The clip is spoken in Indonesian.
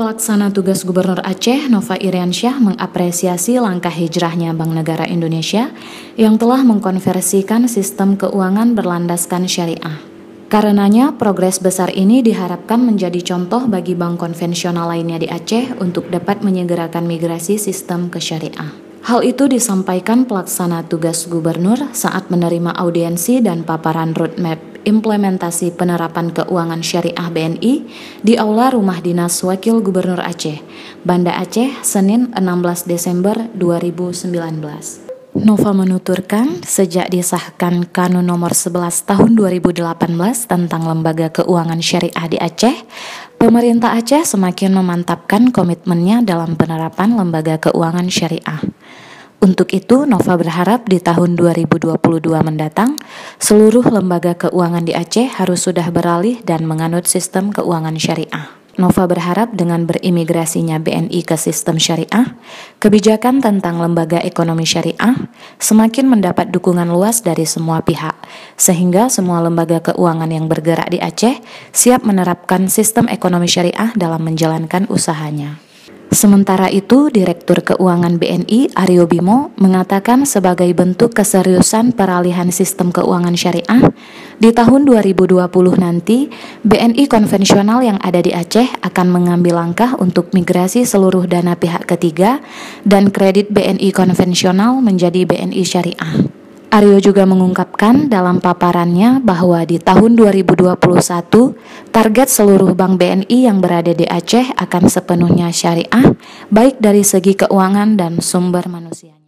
Pelaksana tugas Gubernur Aceh Nova Iriansyah mengapresiasi langkah hijrahnya Bank Negara Indonesia yang telah mengkonversikan sistem keuangan berlandaskan syariah. Karenanya, progres besar ini diharapkan menjadi contoh bagi bank konvensional lainnya di Aceh untuk dapat menyegerakan migrasi sistem ke syariah. Hal itu disampaikan pelaksana tugas gubernur saat menerima audiensi dan paparan roadmap implementasi penerapan keuangan syariah BNI di Aula Rumah Dinas Wakil Gubernur Aceh, Banda Aceh, Senin 16 Desember 2019. Nova menuturkan, sejak disahkan Kanun Nomor 11 Tahun 2018 tentang Lembaga Keuangan Syariah di Aceh, pemerintah Aceh semakin memantapkan komitmennya dalam penerapan lembaga keuangan syariah. Untuk itu, Nova berharap di tahun 2022 mendatang, seluruh lembaga keuangan di Aceh harus sudah beralih dan menganut sistem keuangan syariah. Nova berharap dengan berimigrasinya BNI ke sistem syariah, kebijakan tentang lembaga ekonomi syariah semakin mendapat dukungan luas dari semua pihak, sehingga semua lembaga keuangan yang bergerak di Aceh siap menerapkan sistem ekonomi syariah dalam menjalankan usahanya. Sementara itu, Direktur Keuangan BNI Aryo Bimo mengatakan sebagai bentuk keseriusan peralihan sistem keuangan syariah, di tahun 2020 nanti BNI konvensional yang ada di Aceh akan mengambil langkah untuk migrasi seluruh dana pihak ketiga dan kredit BNI konvensional menjadi BNI syariah. Aryo juga mengungkapkan dalam paparannya bahwa di tahun 2021 target seluruh bank BNI yang berada di Aceh akan sepenuhnya syariah baik dari segi keuangan dan sumber manusia.